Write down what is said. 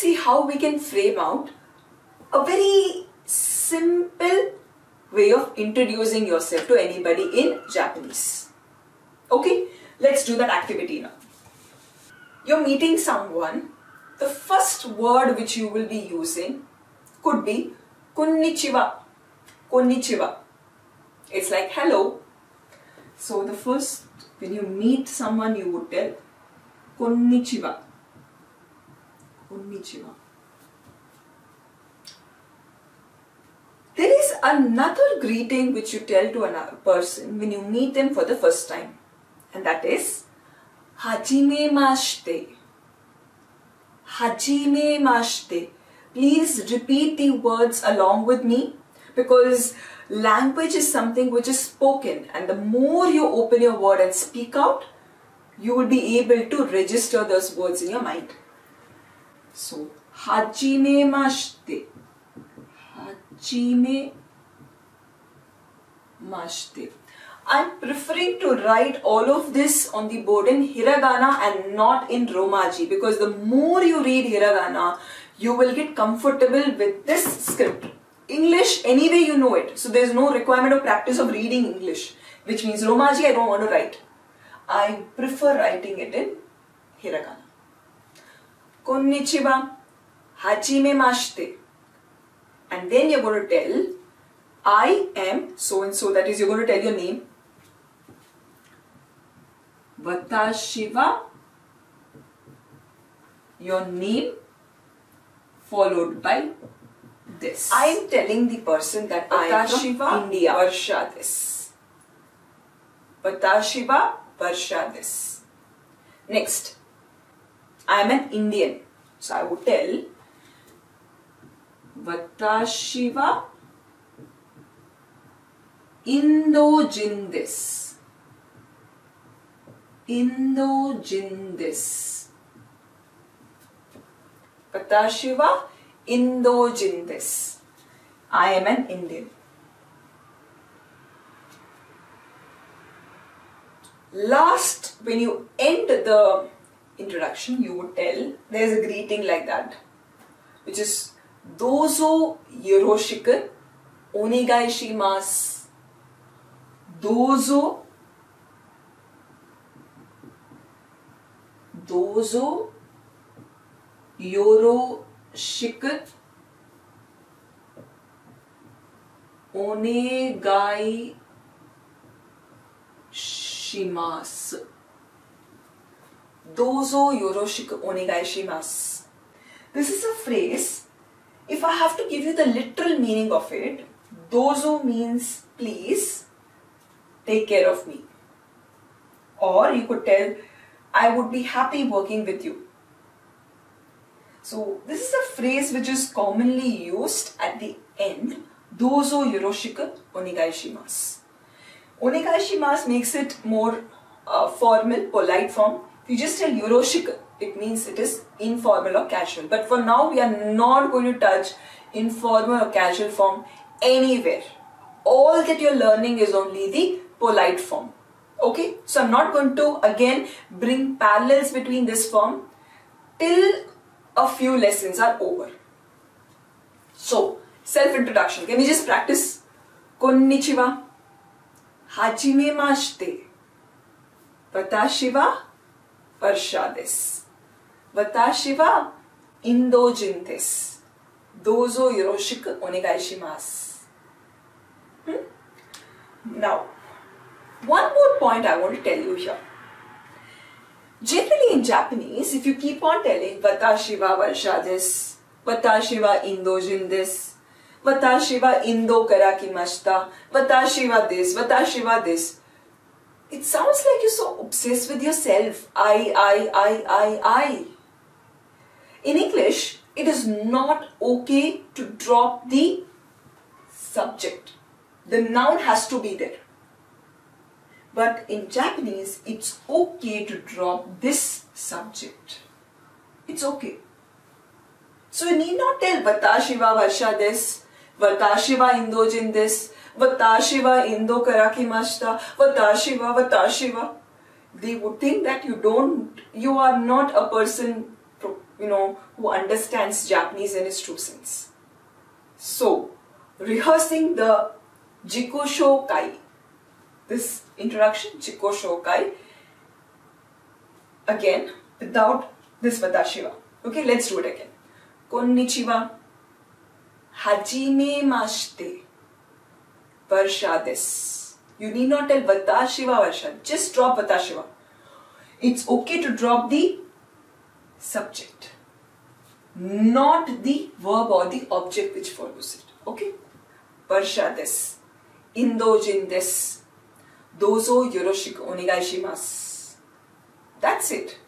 see how we can frame out a very simple way of introducing yourself to anybody in Japanese. Okay, let's do that activity now. You're meeting someone, the first word which you will be using could be konnichiwa. Konnichiwa. It's like hello. So the first, when you meet someone, you would tell konnichiwa. Konnichiwa. There is another greeting which you tell to another person when you meet them for the first time, and that is Hajime mashite. Hajime mashite. Please repeat the words along with me because language is something which is spoken, and the more you open your word and speak out, you will be able to register those words in your mind. So, Hajime mashite. Hajime mashite. I'm preferring to write all of this on the board in hiragana and not in romaji because the more you read hiragana, you will get comfortable with this script. English, anyway, you know it. So there's no requirement of practice of reading English, which means romaji I don't want to write. I prefer writing it in hiragana. Konnichiwa, hajime mashite. And then you're going to tell, I am so and so, that is, you're going to tell your name. Watashi wa, your name followed by this. I am telling the person that I am from India. Varsha desu. Watashi wa, Varsha desu. Next, I am an Indian. So I would tell Watashi wa Indojin desu. Indojin desu. Watashi wa Indojin desu. I am an Indian. Last, when you end the introduction, you would tell there's a greeting like that, which is Dozo yoroshiku onegai shimasu. Dozo Dozo yoroshiku onegai shimasu. Dozo yoroshiku onegai shimasu. This is a phrase. If I have to give you the literal meaning of it, dozo means please take care of me. Or you could tell, I would be happy working with you. So this is a phrase which is commonly used at the end. Dozo yoroshiku onegai shimasu. Onegai shimasu makes it more uh, formal, polite form. You just tell yoroshiku, it means it is informal or casual. But for now, we are not going to touch informal or casual form anywhere. All that you're learning is only the polite form. Okay, so I'm not going to again bring parallels between this form till a few lessons are over. So, self introduction. Can we just practice? Konnichiwa. Hajime mashite. Watashi wa Varsha desu. Watashi wa Indojin desu. Dozo yoroshiku onegai shimasu. Hmm? Now, one more point I want to tell you here. Generally in Japanese, if you keep on telling Watashi wa Varsha desu, Watashi wa Indojin desu, Watashi wa Indo karakimashita, Watashi wa this, Watashi wa this, it sounds like you're so obsessed with yourself. I, I, I, I, I. In English, it is not okay to drop the subject. The noun has to be there. But in Japanese, it's okay to drop this subject. It's okay. So you need not tell Watashi wa Varsha desu, Watashi wa Indojin desu, Watashiwa Indo karakimashita, Watashi wa Watashi wa. They would think that you don't, you are not a person you know, who understands Japanese in its true sense. So, rehearsing the Jikoshokai, this introduction, Jikoshokai, again, without this Watashiwa. Okay, let's do it again. Konnichiwa. Hajime mashite. Varsha des. You need not tell Vatashiwa Varsha. Just drop Vatashiwa. It's okay to drop the subject. Not the verb or the object which follows it. Okay? Varsha des. Indojin des. Dozo yoroshiku onegai shimasu. That's it.